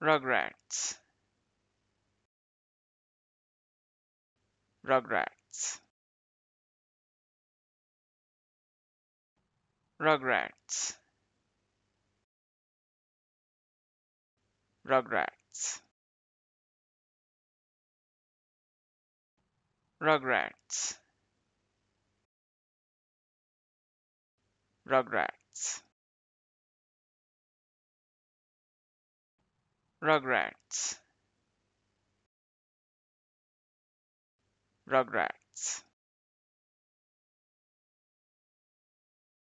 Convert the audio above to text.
Rugrats. Rugrats. Rugrats. Rugrats. Rugrats. Rugrats Rugrats. Rugrats